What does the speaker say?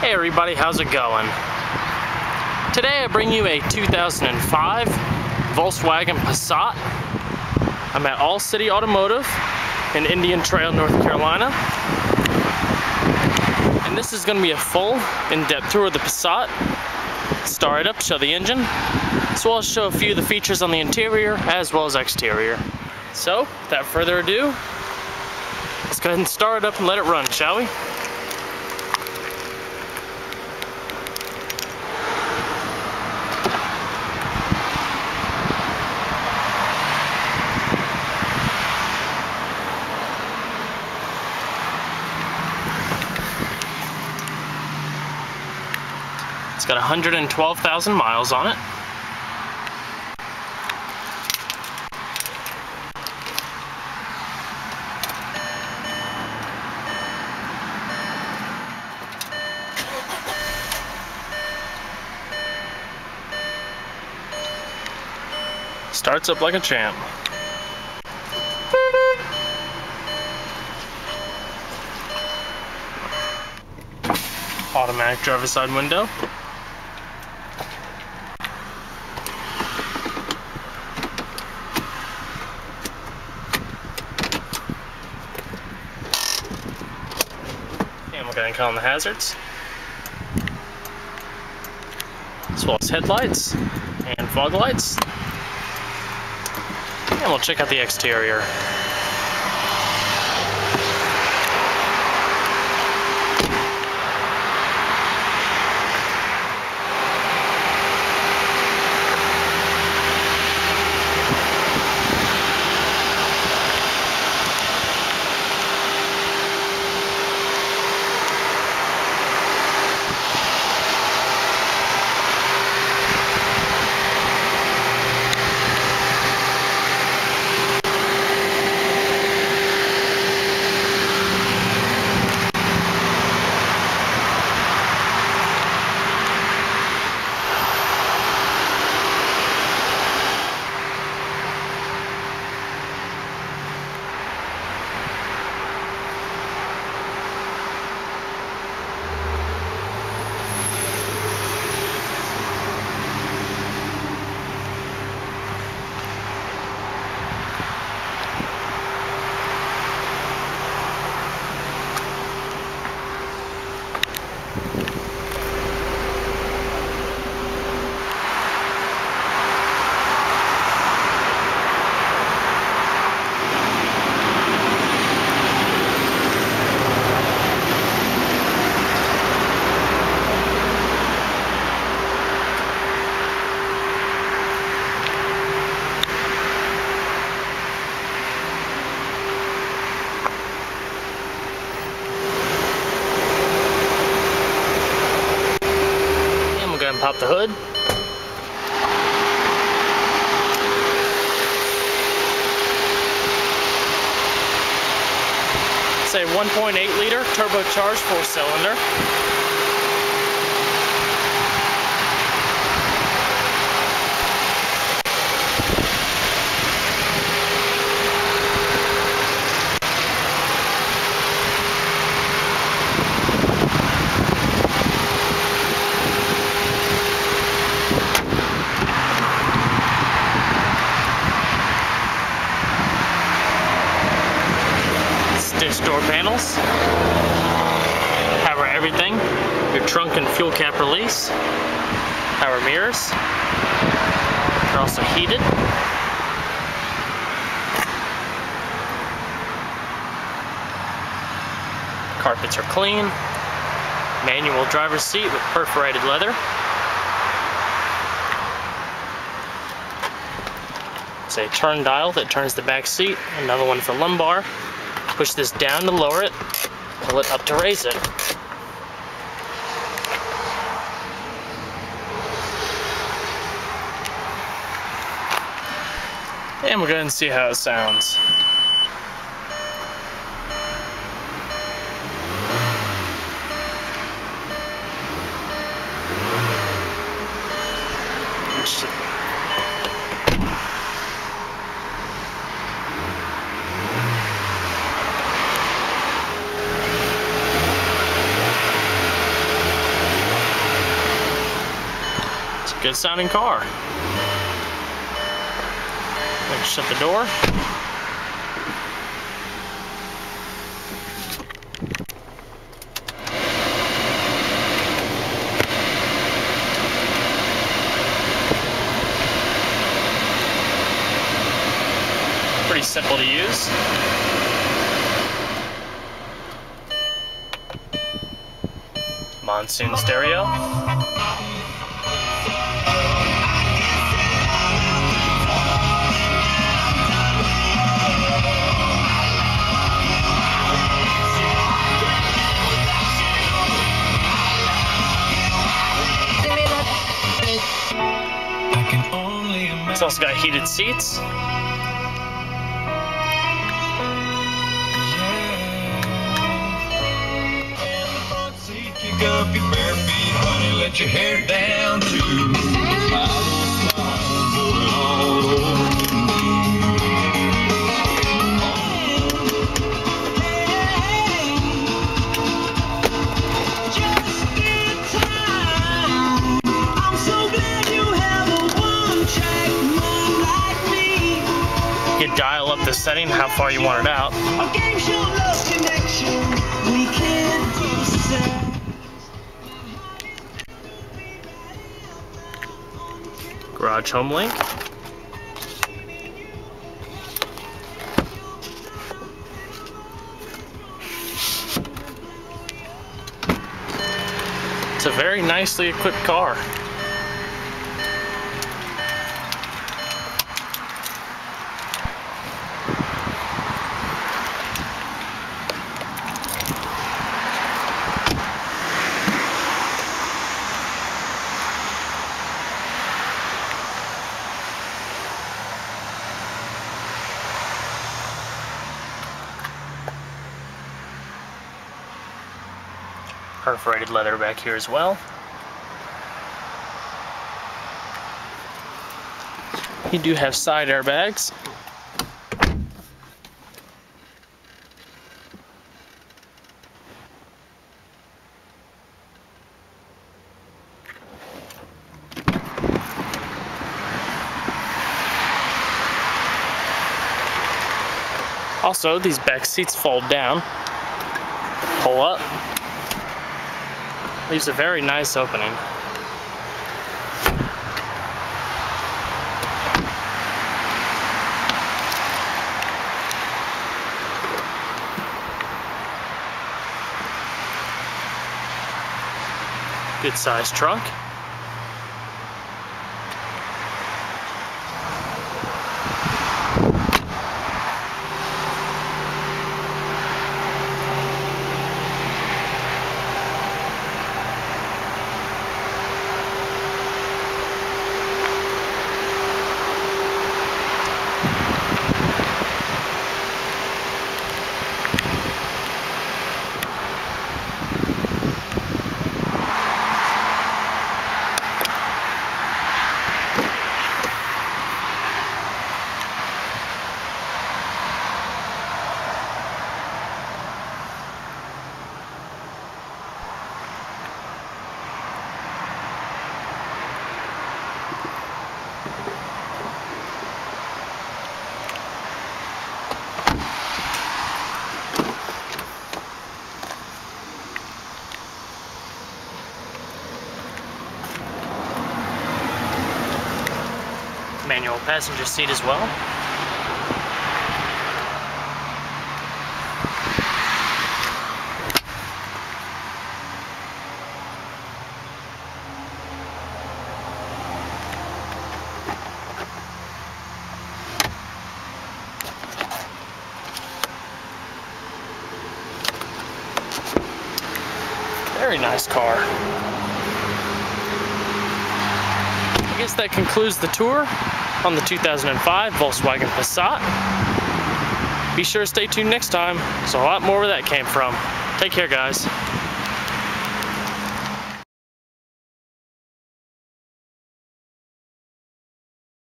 Hey everybody, how's it going? Today I bring you a 2005 Volkswagen Passat. I'm at All City Automotive in Indian Trail, North Carolina. And this is going to be a full, in-depth tour of the Passat. Start it up, show the engine, as well as show a few of the features on the interior as well as exterior. So, without further ado, let's go ahead and start it up and let it run, shall we? Got 112,000 miles on it. Starts up like a champ. Automatic driver side window. Count the hazards. As well as headlights and fog lights. And we'll check out the exterior. Pop the hood. Say 1.8 liter turbocharged four cylinder. Stitch door panels. Power everything. Your trunk and fuel cap release. Power mirrors. They're also heated. Carpets are clean. Manual driver's seat with perforated leather. It's a turn dial that turns the back seat. Another one for lumbar. Push this down to lower it, pull it up to raise it. and we'll go and see how it sounds. It's a good sounding car. Shut the door. Pretty simple to use. Monsoon stereo. It's also got heated seats. Kick setting, how far you want it out. Garage Home Link. It's a very nicely equipped car. Perforated leather back here as well. You do have side airbags. Also, these back seats fold down, pull up, leaves a very nice opening. Good sized trunk. Manual passenger seat as well. Very nice car. I guess that concludes the tour on the 2005 Volkswagen Passat. Be sure to stay tuned next time, so a lot more where that came from. Take care, guys.